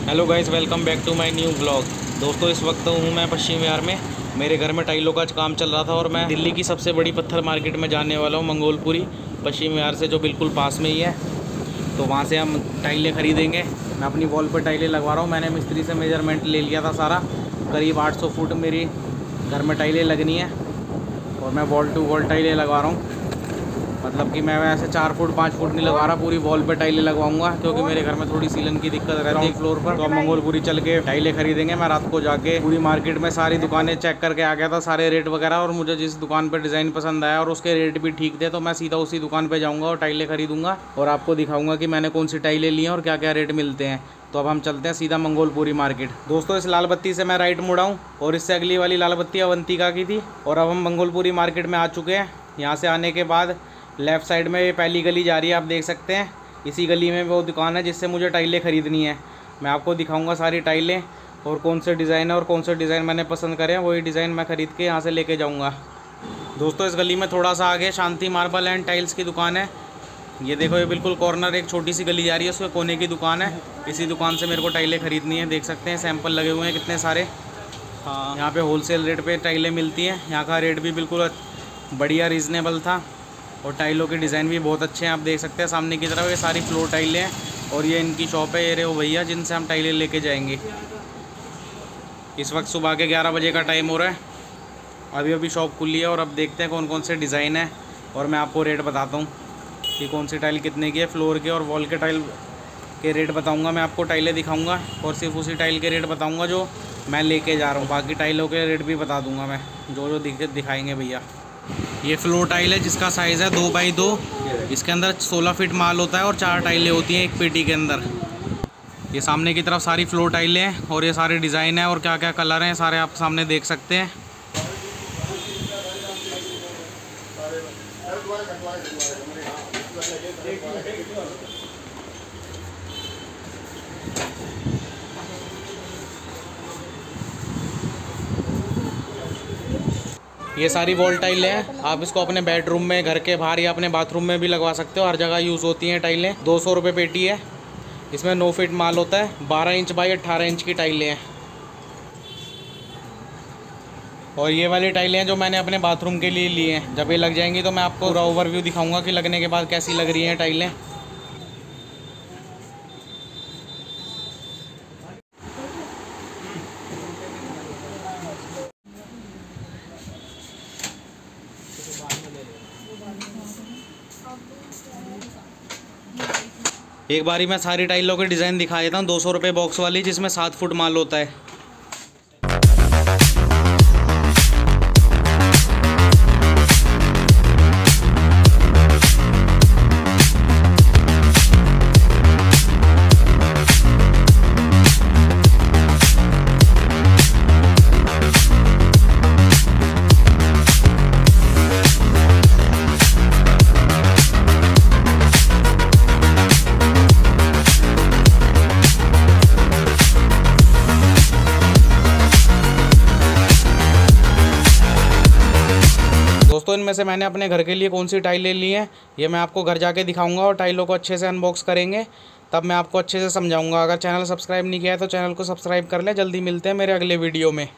Hello guys welcome back to my new blog दोस्तों, इस वक्त हूँ मैं पश्चिम बिहार में। मेरे घर में टाइलों का काम चल रहा था और मैं दिल्ली की सबसे बड़ी पत्थर मार्केट में जाने वाला हूँ, मंगोलपुरी, पश्चिम बिहार से, जो बिल्कुल पास में ही है। तो वहाँ से हम टाइलें ख़रीदेंगे। मैं अपनी वॉल पर टाइलें लगवा रहा हूँ। मैंने मिस्त्री से मेज़रमेंट ले लिया था सारा। करीब 800 फुट मेरी घर में टाइलें लगनी है। और मैं वॉल टू वॉल टाइलें लगवा रहा हूँ। मतलब कि मैं ऐसे चार फुट पाँच फुट नहीं लगा रहा पूरी वॉल पे टाइलें लगवाऊँगा क्योंकि मेरे घर में थोड़ी सीलन की दिक्कत रहती है फ्लोर पर। तो अब मंगोलपुरी चल के टाइलें खरीदेंगे मैं रात को जाके पूरी मार्केट में सारी दुकानें चेक करके आ गया था सारे रेट वगैरह और मुझे जिस दुकान पर डिज़ाइन पसंद आया और उसके रेट भी ठीक थे तो मैं सीधा उसी दुकान पर जाऊँगा और टाइलें खरीदूँगा और आपको दिखाऊँगा कि मैंने कौन सी टाइलें ली हैं और क्या क्या रेट मिलते हैं। तो अब हम चलते हैं सीधा मंगोलपुरी मार्केट दोस्तों इस लाल बत्ती से मैं राइट मुड़ाऊँ और इससे अगली वाली लाल बत्ती अवंतिका की थी और अब हम मंगोलपुरी मार्केट में आ चुके हैं। यहाँ से आने के बाद लेफ़्ट साइड में ये पहली गली जा रही है आप देख सकते हैं। इसी गली में वो दुकान है जिससे मुझे टाइलें ख़रीदनी है। मैं आपको दिखाऊँगा सारी टाइलें और कौन से डिज़ाइन है और कौन से डिज़ाइन मैंने पसंद करे हैं। वही डिज़ाइन मैं ख़रीद के यहाँ से लेके जाऊँगा। दोस्तों इस गली में थोड़ा सा आगे शांति मार्बल एंड टाइल्स की दुकान है। ये देखो ये बिल्कुल कॉर्नर एक छोटी सी गली जा रही है उसके कोने की दुकान है। इसी दुकान से मेरे को टाइलें ख़रीदनी है देख सकते हैं। सैंपल लगे हुए हैं कितने सारे। हाँ। यहाँ पे होलसेल रेट पे टाइलें मिलती हैं। यहाँ का रेट भी बिल्कुल बढ़िया रीज़नेबल था। और टाइलों के डिज़ाइन भी बहुत अच्छे हैं, आप देख सकते हैं सामने की तरफ़ ये सारी फ्लोर टाइलें हैं और ये इनकी शॉप है, ये रे भैया जिनसे हम टाइलें लेके जाएँगे। इस वक्त सुबह के 11 बजे का टाइम हो रहा है। अभी अभी शॉप खुली है और अब देखते हैं कौन कौन से डिज़ाइन है और मैं आपको रेट बताता हूँ कि कौन सी टाइल कितने की है, फ्लोर के और वॉल के टाइल के रेट बताऊँगा मैं आपको, टाइलें दिखाऊँगा और सिर्फ़ उसी टाइल के रेट बताऊँगा जो मैं लेके जा रहा हूँ। बाकी टाइलों के रेट भी बता दूँगा मैं जो जो दिखाएँगे भैया। ये फ्लोर टाइल है, जिसका साइज़ है दो बाई दो। इसके अंदर 16 फीट माल होता है और चार टाइलें होती हैं एक पेटी के अंदर। ये सामने की तरफ़ सारी फ्लोर टाइलें हैं और ये सारे डिज़ाइन हैं और क्या क्या कलर हैं, सारे आप सामने देख सकते हैं। ये सारी वॉल टाइलें हैं। आप इसको अपने बेडरूम में, घर के बाहर या अपने बाथरूम में भी लगवा सकते हो। हर जगह यूज़ होती हैं टाइलें दो सौ रुपये पेटी है। इसमें नौ फीट माल होता है। बारह इंच बाई अट्ठारह इंच की टाइलें हैं। और ये वाली टाइलें हैं जो मैंने अपने बाथरूम के लिए ली हैं। जब ये लग जाएँगी तो मैं आपको पूरा ओवरव्यू दिखाऊँगा कि लगने के बाद कैसी लग रही हैं टाइलें एक बारी मैं सारी टाइलों के डिज़ाइन दिखा देता हूँ। दो सौ रुपये बॉक्स वाली जिसमें सात फुट माल होता है। दोस्तों इनमें से मैंने अपने घर के लिए कौन सी टाइल ले ली है, ये मैं आपको घर जाके दिखाऊँगा और टाइलों को अच्छे से अनबॉक्स करेंगे। तब मैं आपको अच्छे से समझाऊँगा। अगर चैनल सब्सक्राइब नहीं किया है तो चैनल को सब्सक्राइब कर लें। जल्दी मिलते हैं मेरे अगले वीडियो में।